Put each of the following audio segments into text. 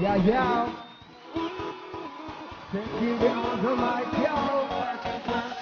Yeah, yeah. Thank you, the mic, yeah.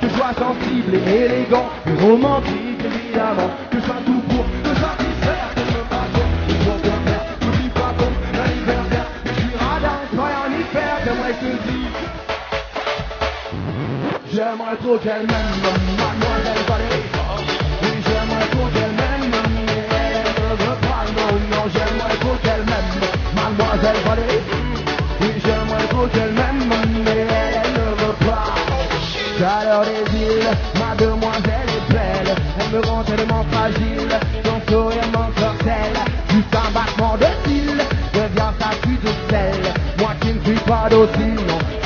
que je sois sensible et élégant, et romantique évidemment, que je sois tout pour te satisfaire, que je me passe que je sois bien faire, n'oublie pas ton anniversaire, que je suis radin, rien y faire, j'aimerais te dire, j'aimerais trop qu'elle m'aime, mademoiselle Valérie, oui j'aimerais trop qu'elle m'aime, elle ne veut pas, non, non, j'aimerais trop qu'elle m'aime, mademoiselle Valérie, oui j'aimerais trop qu'elle m'aime,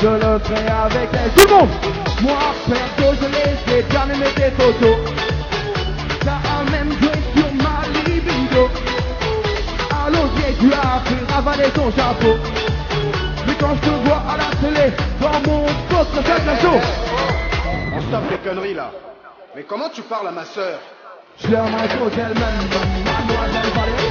je le ferai avec elle. Tout le monde Moi perso je l'ai bien aimé tes photos, ça a même joué sur ma libido, Allô vieille, tu as fait ravaler ton chapeau, mais quand je te vois à la télé, dans mon poste, ça fait la chaud. On stop les conneries là. Mais comment tu parles à ma sœur? J'aimerais trop qu'elle m'aime, mademoiselle Valérie.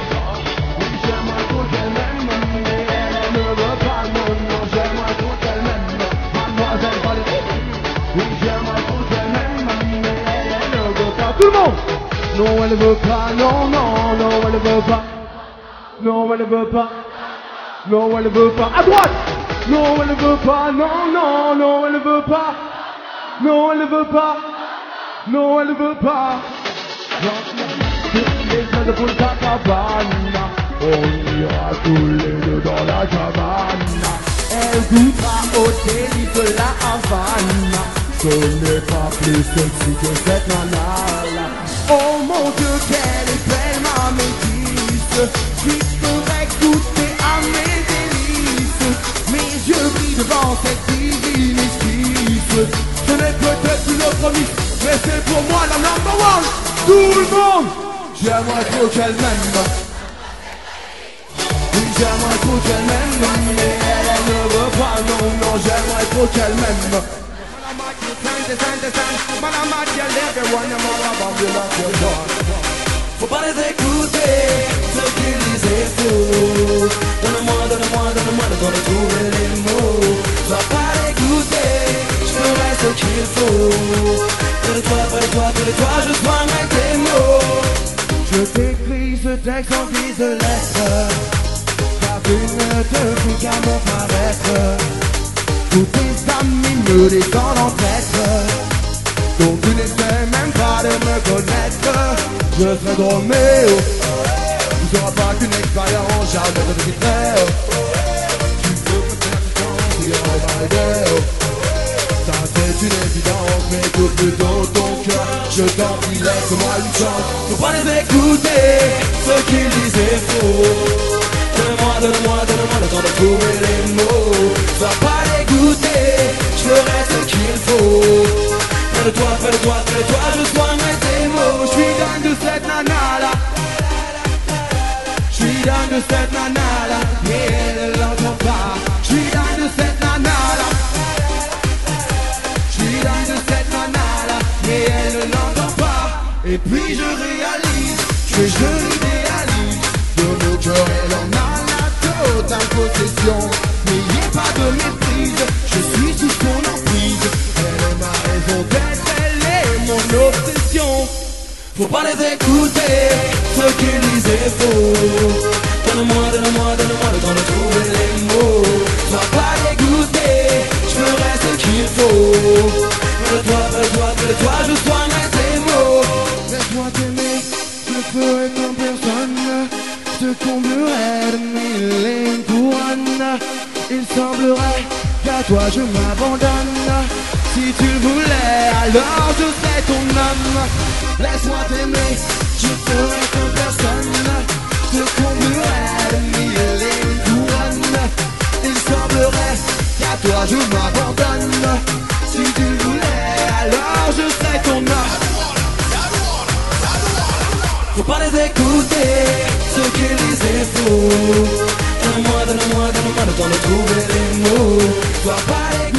Non, elle veut pas, non, non, non, elle veut pas. Non, elle veut pas. Non, elle veut pas. À droite Non, elle veut pas, non, non, non, elle veut pas. Non, elle veut pas. Non, elle veut pas. Les ailes de Punta Cabana, on ira tous les deux dans la cabane. Elle goûtera au délice de la Havana. Ce n'est pas plus sexy que cette nana-là. Mais c'est pour moi la number one. Tout le monde J'aimerais trop qu'elle m'aime Oui j'aimerais trop qu'elle m'aime Mais elle, elle ne veut pas Non, non j'aimerais trop qu'elle m'aime Faut pas les écouter, ce qu'ils disent est t'écris en guise de lettre Car tu ne te fous qu'à me paraître. Tous tes amis me descendent en tête. Donc tu n'essaies même pas de me connaître. Je serai ton méo Tu seras pas qu'une expérience, jamais de tes c'est une évidence, mais tout plutôt ton cœur Je t'en prie, laisse-moi une chance Faut pas les écouter, ce qu'ils disent est faux. Donne-moi, donne-moi, donne-moi le temps de trouver les mots. Je dois pas l'écouter, je ferai ce qu'il faut. Près de toi, près de toi, près de toi, je soignerai tes mots. Je suis dingue de cette nana là Je suis dingue de cette nana Puis je réalise que je idéalise De nos cœurs elle en a la totale possession. N'ayez pas de méprise, je suis sous son emprise. Elle est ma raison d'être, elle est mon obsession. Faut pas les écouter, ce qu'ils disent est faux. Donne-moi, donne-moi, donne-moi le temps de trouver les mots. Sois pas dégoûté, je ferai ce qu'il faut Il semblerait qu'à toi je m'abandonne. Si tu le voulais, alors je serai ton homme. Laisse-moi t'aimer, je ferai comme personne Je comblerai de mille et une couronnes. Il semblerait qu'à toi je m'abandonne. Si tu le voulais, alors je serai ton homme. Faut pas les écouter, ce qu'ils disent est faux muovono, muovono, muovono, sono tu per il muro.